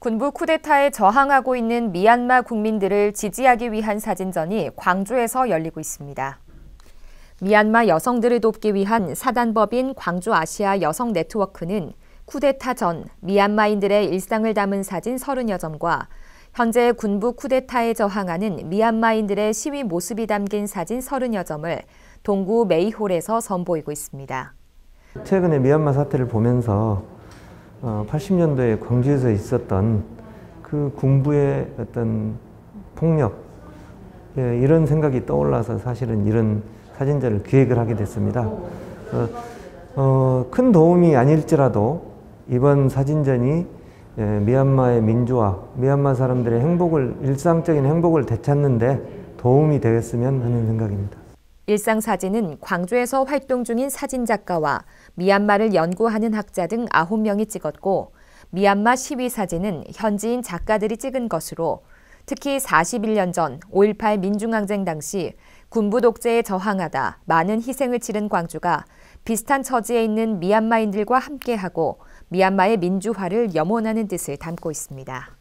군부 쿠데타에 저항하고 있는 미얀마 국민들을 지지하기 위한 사진전이 광주에서 열리고 있습니다. 미얀마 여성들을 돕기 위한 사단법인 광주 아시아 여성 네트워크는 쿠데타 전 미얀마인들의 일상을 담은 사진 30여 점과 현재 군부 쿠데타에 저항하는 미얀마인들의 시위 모습이 담긴 사진 30여 점을 동구 메이홀에서 선보이고 있습니다. 최근에 미얀마 사태를 보면서 80년도에 어, 광주에서 있었던 그 군부의 어떤 폭력 예, 이런 생각이 떠올라서 사실은 이런 사진전을 기획을 하게 됐습니다. 어, 큰 도움이 아닐지라도 이번 사진전이 예, 미얀마의 민주화, 미얀마 사람들의 행복을 일상적인 행복을 되찾는데 도움이 되겠으면 하는 생각입니다. 일상 사진은 광주에서 활동 중인 사진작가와 미얀마를 연구하는 학자 등 9명이 찍었고 미얀마 시위 사진은 현지인 작가들이 찍은 것으로 특히 41년 전 5.18 민중항쟁 당시 군부 독재에 저항하다 많은 희생을 치른 광주가 비슷한 처지에 있는 미얀마인들과 함께하고 미얀마의 민주화를 염원하는 뜻을 담고 있습니다.